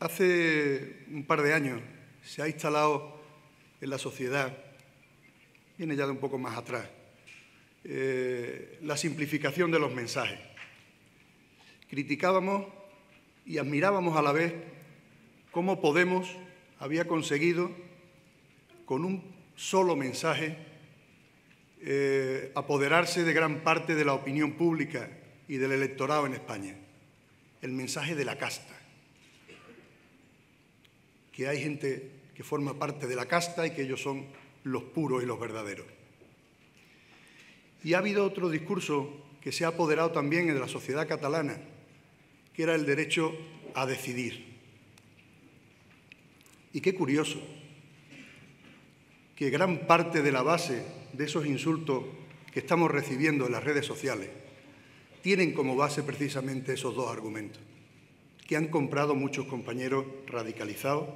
Hace un par de años se ha instalado en la sociedad, viene ya de un poco más atrás, eh, la simplificación de los mensajes. Criticábamos y admirábamos a la vez cómo Podemos había conseguido, con un solo mensaje, eh, apoderarse de gran parte de la opinión pública y del electorado en España. El mensaje de la casta. Que hay gente que forma parte de la casta y que ellos son los puros y los verdaderos. Y ha habido otro discurso que se ha apoderado también de la sociedad catalana, que era el derecho a decidir. Y qué curioso que gran parte de la base de esos insultos que estamos recibiendo en las redes sociales tienen como base precisamente esos dos argumentos, que han comprado muchos compañeros radicalizados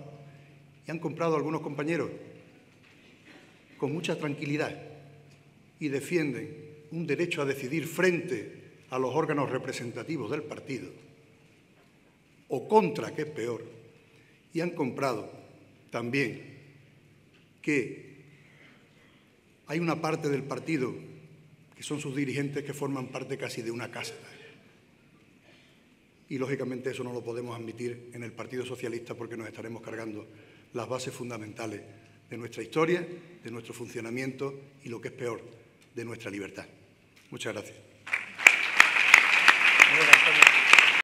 y han comprado algunos compañeros con mucha tranquilidad y defienden un derecho a decidir frente a los órganos representativos del partido, o contra, que es peor, y han comprado también que hay una parte del partido que son sus dirigentes que forman parte casi de una casta. Y lógicamente eso no lo podemos admitir en el Partido Socialista porque nos estaremos cargando las bases fundamentales de nuestra historia, de nuestro funcionamiento y, lo que es peor, de nuestra libertad. Muchas gracias.